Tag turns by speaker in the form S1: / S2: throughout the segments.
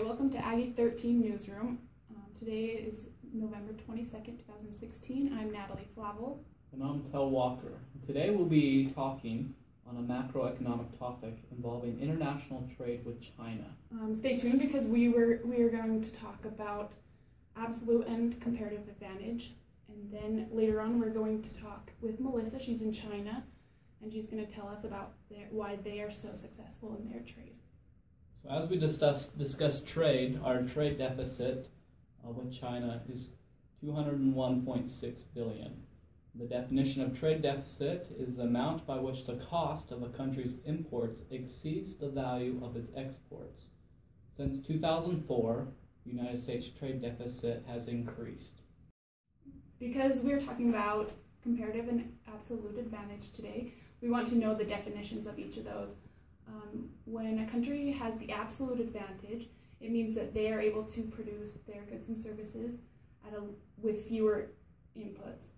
S1: Hi, welcome to Aggie 13 Newsroom. Um, today is November 22nd, 2016. I'm Natalie Flavel.
S2: And I'm Tel Walker. Today we'll be talking on a macroeconomic topic involving international trade with China.
S1: Um, stay tuned because we were we are going to talk about absolute and comparative advantage, and then later on we're going to talk with Melissa. She's in China, and she's going to tell us about their, why they are so successful in their trade.
S2: So as we discuss discuss trade, our trade deficit uh, with China is 201.6 billion. The definition of trade deficit is the amount by which the cost of a country's imports exceeds the value of its exports. Since 2004, the United States trade deficit has increased.
S1: Because we're talking about comparative and absolute advantage today, we want to know the definitions of each of those. Um, when a country has the absolute advantage, it means that they are able to produce their goods and services at a, with fewer inputs.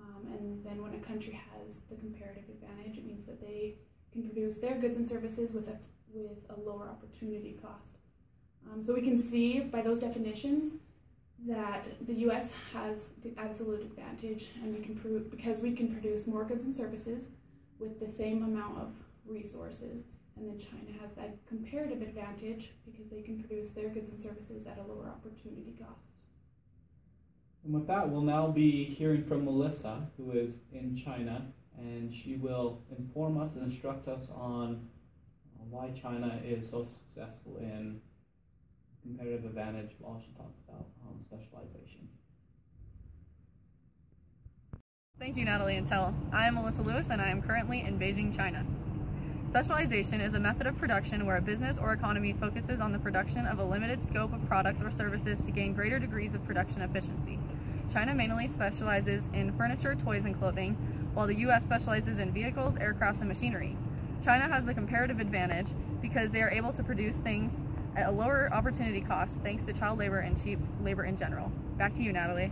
S1: Um, and then when a country has the comparative advantage, it means that they can produce their goods and services with a, with a lower opportunity cost. Um, so we can see by those definitions that the U.S. has the absolute advantage, and we can prove because we can produce more goods and services with the same amount of resources, and then China has that comparative advantage because they can produce their goods and services at a lower opportunity cost.
S2: And with that, we'll now be hearing from Melissa, who is in China, and she will inform us and instruct us on why China is so successful in competitive advantage while she talks about um, specialization.
S3: Thank you, Natalie and Tel. I am Melissa Lewis, and I am currently in Beijing, China. Specialization is a method of production where a business or economy focuses on the production of a limited scope of products or services to gain greater degrees of production efficiency. China mainly specializes in furniture, toys, and clothing, while the U.S. specializes in vehicles, aircrafts, and machinery. China has the comparative advantage because they are able to produce things at a lower opportunity cost thanks to child labor and cheap labor in general. Back to you, Natalie.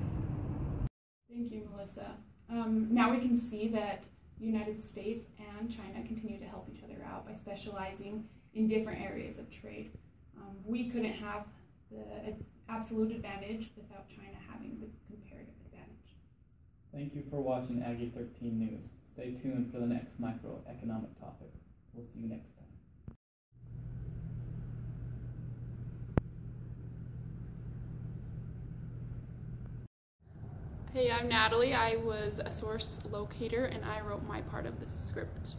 S1: Thank you, Melissa. Um, now we can see that United States and China continue to help each other out by specializing in different areas of trade. Um, we couldn't have the absolute advantage without China having the comparative advantage.
S2: Thank you for watching Aggie 13 News. Stay tuned for the next microeconomic topic. We'll see you next time.
S1: Hey, I'm Natalie. I was a source locator and I wrote my part of the script.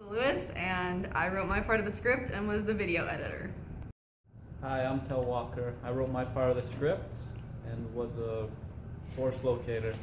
S3: Lewis, and I wrote my part of the script and was the video editor.
S2: Hi, I'm Tel Walker. I wrote my part of the script and was a source locator.